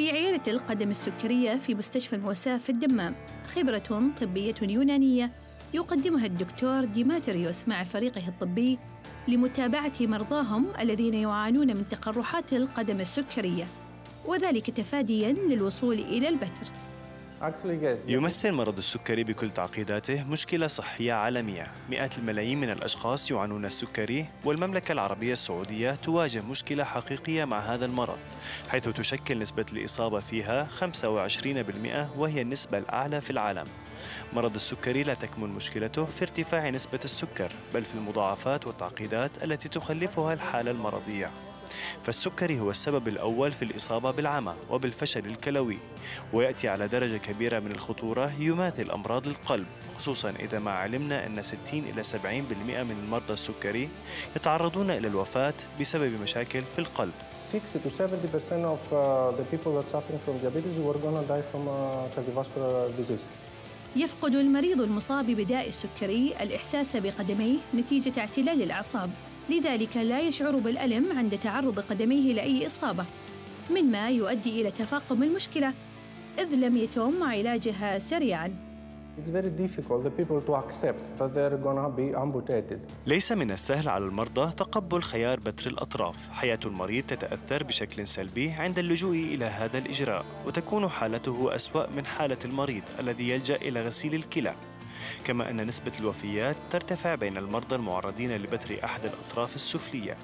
في عيادة القدم السكرية في مستشفى المواساة في الدمام. خبرة طبية يونانية يقدمها الدكتور ديماتريوس مع فريقه الطبي لمتابعة مرضاهم الذين يعانون من تقرحات القدم السكرية وذلك تفادياً للوصول إلى البتر. يمثل مرض السكري بكل تعقيداته مشكلة صحية عالمية. مئات الملايين من الأشخاص يعانون السكري والمملكة العربية السعودية تواجه مشكلة حقيقية مع هذا المرض حيث تشكل نسبة الإصابة فيها 25% وهي النسبة الأعلى في العالم. مرض السكري لا تكمن مشكلته في ارتفاع نسبة السكر بل في المضاعفات والتعقيدات التي تخلفها الحالة المرضية. فالسكري هو السبب الأول في الإصابة بالعمى وبالفشل الكلوي ويأتي على درجة كبيرة من الخطورة يماثل أمراض القلب خصوصا إذا ما علمنا أن 60 إلى 70% من مرضى السكري يتعرضون إلى الوفاة بسبب مشاكل في القلب 60 to 70% of uh, the people that suffering from diabetes were to die from uh, cardiovascular disease. يفقد المريض المصاب بداء السكري الإحساس بقدميه نتيجة اعتلال الأعصاب لذلك لا يشعر بالألم عند تعرض قدميه لأي إصابة مما يؤدي إلى تفاقم المشكلة إذ لم يتم علاجها سريعاً. ليس من السهل على المرضى تقبل خيار بتر الأطراف. حياة المريض تتأثر بشكل سلبي عند اللجوء إلى هذا الإجراء وتكون حالته أسوأ من حالة المريض الذي يلجأ إلى غسيل الكلى. كما أن نسبة الوفيات ترتفع بين المرضى المعرضين لبتر أحد الأطراف السفلية.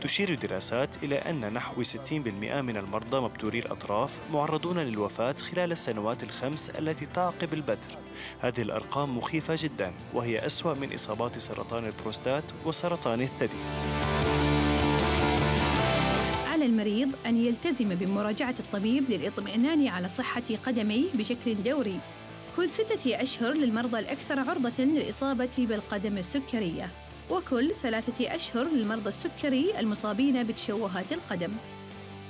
تشير دراسات إلى أن نحو 60% من المرضى مبتوري الأطراف معرضون للوفاة خلال السنوات الخمس التي تعقب البتر. هذه الأرقام مخيفة جدا وهي أسوأ من إصابات سرطان البروستات وسرطان الثدي. على المريض أن يلتزم بمراجعة الطبيب للإطمئنان على صحة قدميه بشكل دوري. كل ستة أشهر للمرضى الأكثر عرضة للإصابة بالقدم السكرية وكل ثلاثة أشهر للمرضى السكري المصابين بتشوهات القدم.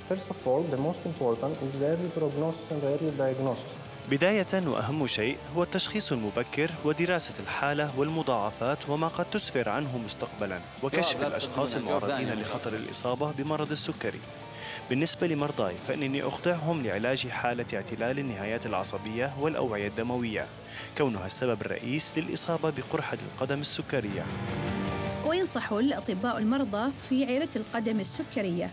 First of all, the most important is the early prognosis and the early diagnosis. بداية وأهم شيء هو التشخيص المبكر ودراسة الحالة والمضاعفات وما قد تسفر عنه مستقبلا وكشف الأشخاص المعرضين لخطر الإصابة بمرض السكري. بالنسبة لمرضاي فإنني أخضعهم لعلاج حالة اعتلال النهايات العصبية والأوعية الدموية. كونها السبب الرئيس للإصابة بقرحة القدم السكرية. وينصح الأطباء المرضى في عيلة القدم السكرية.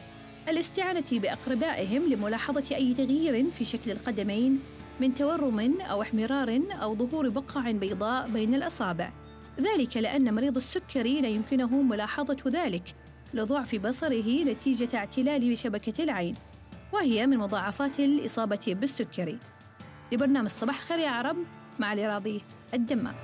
الاستعانة بأقربائهم لملاحظة أي تغيير في شكل القدمين من تورم أو احمرار أو ظهور بقع بيضاء بين الأصابع. ذلك لأن مريض السكري لا يمكنه ملاحظة ذلك لضعف بصره نتيجة اعتلال بشبكة العين وهي من مضاعفات الإصابة بالسكري. لبرنامج صباح الخير يا عرب مع الراضي الدمام.